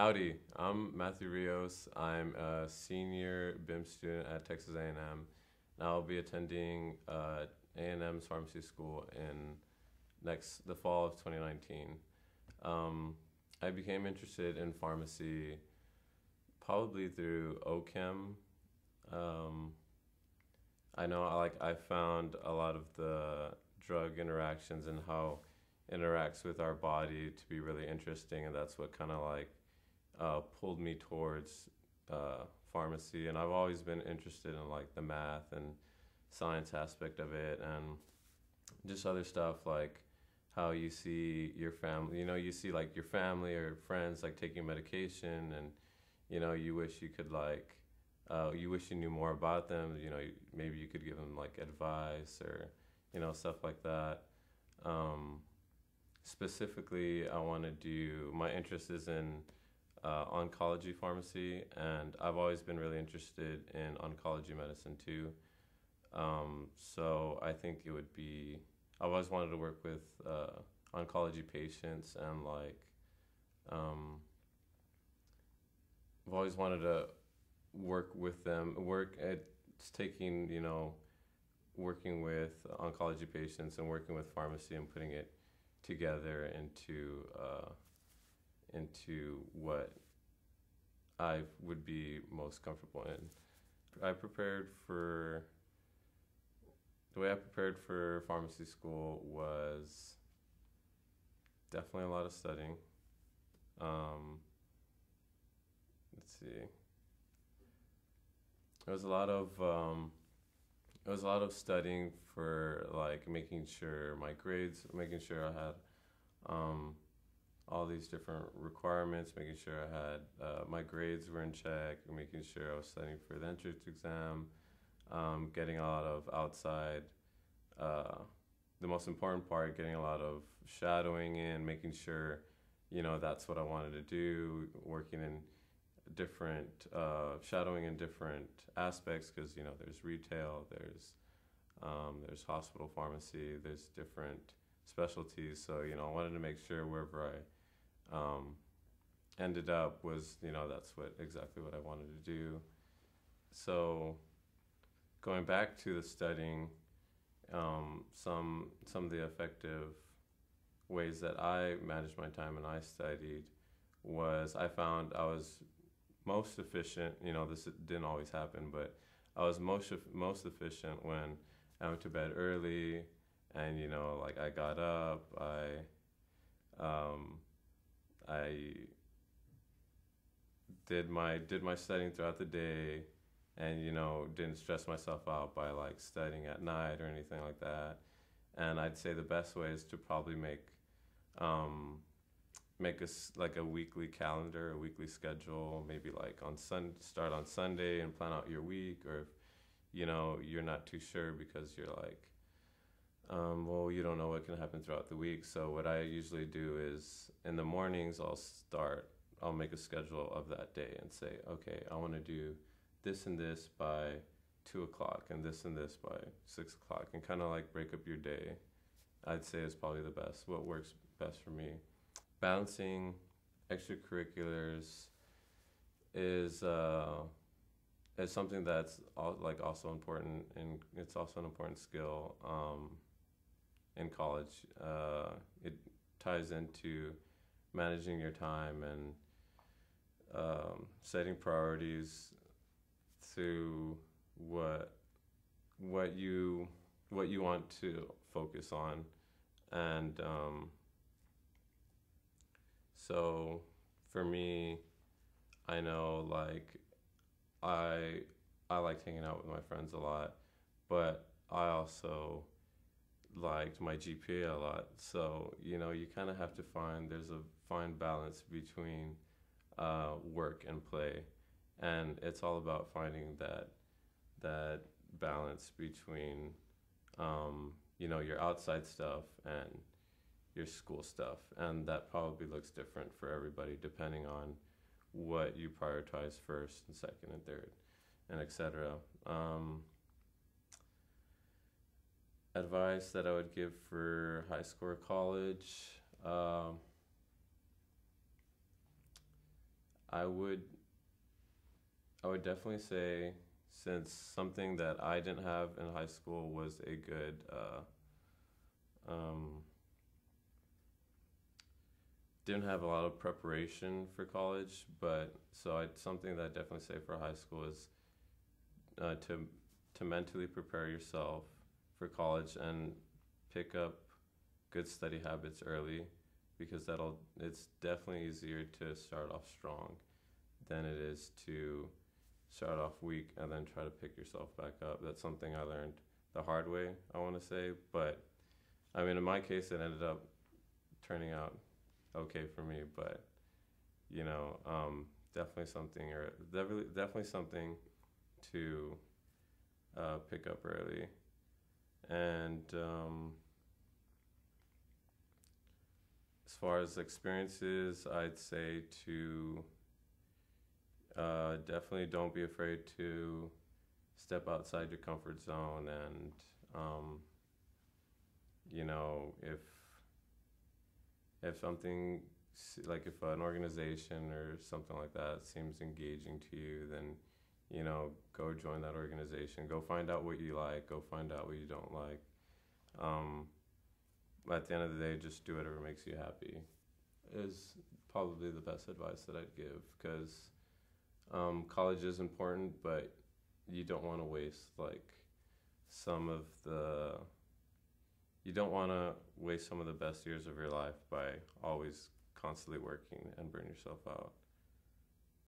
Howdy, I'm Matthew Rios. I'm a senior BIMS student at Texas A&M. And I'll be attending uh, A&M's pharmacy school in next the fall of 2019. Um, I became interested in pharmacy probably through OChem. Um, I know I like I found a lot of the drug interactions and how interacts with our body to be really interesting, and that's what kind of like uh, pulled me towards uh, pharmacy. And I've always been interested in like the math and science aspect of it, and just other stuff like how you see your family. You know, you see like your family or friends like taking medication, and you know, you wish you could like. Uh, you wish you knew more about them. You know, maybe you could give them like advice or, you know, stuff like that. Um, specifically, I want to do. My interest is in uh, oncology pharmacy, and I've always been really interested in oncology medicine too. Um, so I think it would be. I've always wanted to work with uh, oncology patients and like. Um, I've always wanted to work with them. Work at taking you know, working with oncology patients and working with pharmacy and putting it together into. Uh, into what I would be most comfortable in. I prepared for the way I prepared for pharmacy school was definitely a lot of studying. Um, let's see. It was a lot of um, it was a lot of studying for like making sure my grades, making sure I had um, all these different requirements, making sure I had uh, my grades were in check, making sure I was studying for the entrance exam, um, getting a lot of outside. Uh, the most important part, getting a lot of shadowing in, making sure, you know, that's what I wanted to do, working in different, uh, shadowing in different aspects, because, you know, there's retail, there's, um, there's hospital pharmacy, there's different specialties. So, you know, I wanted to make sure wherever I um, ended up was, you know, that's what exactly what I wanted to do. So, going back to the studying, um, some some of the effective ways that I managed my time and I studied was I found I was most efficient. You know, this didn't always happen, but I was most most efficient when I went to bed early, and you know, like I got up, I um, I did my did my studying throughout the day and you know didn't stress myself out by like studying at night or anything like that. And i'd say the best way is to probably make um, make a like a weekly calendar a weekly schedule maybe like on sun start on sunday and plan out your week or if you know you're not too sure because you're like um, well, you don't know what can happen throughout the week. So what I usually do is in the mornings I'll start. I'll make a schedule of that day and say, okay, I want to do this and this by two o'clock and this and this by six o'clock, and kind of like break up your day. I'd say is probably the best. What works best for me. Balancing extracurriculars is uh, is something that's all, like also important, and it's also an important skill. Um, in college. Uh, it ties into managing your time and um, setting priorities to what what you what you want to focus on, and um, so for me, I know like I I like hanging out with my friends a lot, but I also liked my GPA a lot. So, you know, you kind of have to find there's a fine balance between uh, work and play. And it's all about finding that that balance between um, you know, your outside stuff and your school stuff. And that probably looks different for everybody depending on what you prioritize first and second and third and etc. Um, advice that I would give for high school or college. Um, I would I would definitely say since something that I didn't have in high school was a good uh, um, didn't have a lot of preparation for college, but so I something that I definitely say for high school is uh, to to mentally prepare yourself for college and pick up good study habits early because that'll it's definitely easier to start off strong than it is to start off weak and then try to pick yourself back up. That's something I learned the hard way, I want to say, but I mean in my case it ended up turning out okay for me, but you know, um, definitely something or definitely definitely something to uh, pick up early, and um, as far as experiences, I'd say to uh, definitely don't be afraid to step outside your comfort zone and um, you know if if something like if an organization or something like that seems engaging to you then you know go join that organization go find out what you like go find out what you don't like. Um, at the end of the day just do whatever makes you happy is probably the best advice that i'd give because um, college is important but you don't want to waste like some of the you don't want to waste some of the best years of your life by always constantly working and burn yourself out